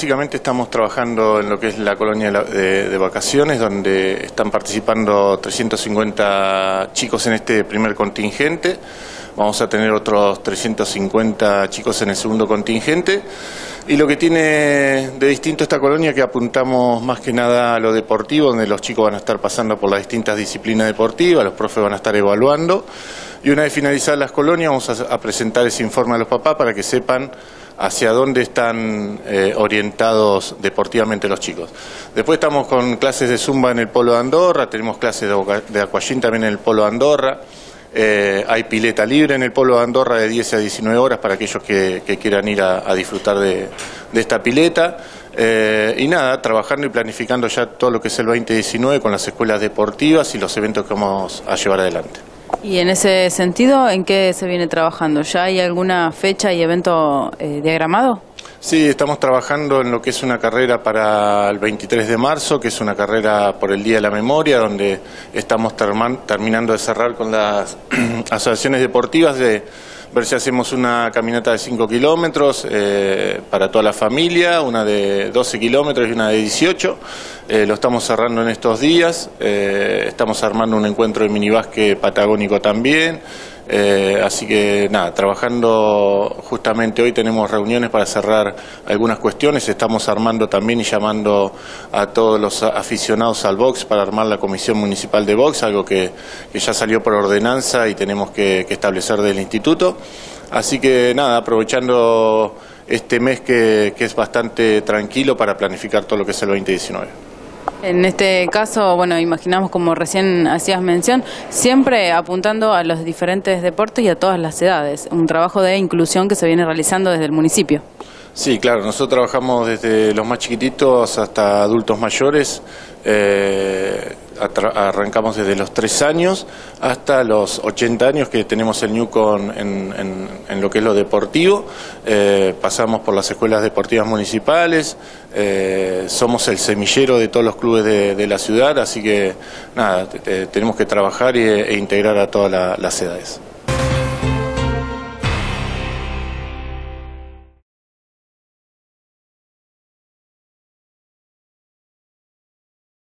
Básicamente estamos trabajando en lo que es la colonia de, vacaciones, donde están participando 350 chicos en este primer contingente. Vamos a tener otros 350 chicos en el segundo contingente. Y lo que tiene de distinto esta colonia que apuntamos más que nada a lo deportivo, donde los chicos van a estar pasando por las distintas disciplinas deportivas, los profes van a estar evaluando. Y una vez finalizadas las colonias vamos a presentar ese informe a los papás para que sepan hacia dónde están eh, orientados deportivamente los chicos. Después estamos con clases de zumba en el Polo de Andorra, tenemos clases de, de también en el Polo de Andorra, eh, hay pileta libre en el Polo de Andorra de 10 a 19 horas para aquellos que, quieran ir a, disfrutar de, esta pileta. Eh, y nada, trabajando y planificando ya todo lo que es el 2019 con las escuelas deportivas y los eventos que vamos a llevar adelante. Y en ese sentido, ¿en qué se viene trabajando? ¿Ya hay alguna fecha y evento eh, diagramado? Sí, estamos trabajando en lo que es una carrera para el 23 de marzo, que es una carrera por el Día de la Memoria, donde estamos terminando de cerrar con las asociaciones deportivas de ver si hacemos una caminata de 5 kilómetros eh, para toda la familia, una de 12 kilómetros y una de 18. Eh, lo estamos cerrando en estos días. Eh, estamos armando un encuentro de minibásquet patagónico también. Eh, así que nada, trabajando justamente hoy tenemos reuniones para cerrar algunas cuestiones, estamos armando también y llamando a todos los aficionados al box para armar la comisión municipal de box, algo que, ya salió por ordenanza y tenemos que, establecer del instituto. Así que nada, aprovechando este mes que, que es bastante tranquilo para planificar todo lo que es el 2019. En este caso, bueno, imaginamos como recién hacías mención, siempre apuntando a los diferentes deportes y a todas las edades, un trabajo de inclusión que se viene realizando desde el municipio. Sí, claro, nosotros trabajamos desde los más chiquititos hasta adultos mayores. Eh, arrancamos desde los 3 años hasta los 80 años que tenemos el Newcon en, lo que es lo deportivo. Eh, pasamos por las escuelas deportivas municipales, eh, somos el semillero de todos los clubes de, la ciudad, así que nada, tenemos que trabajar e, e, integrar a todas las edades.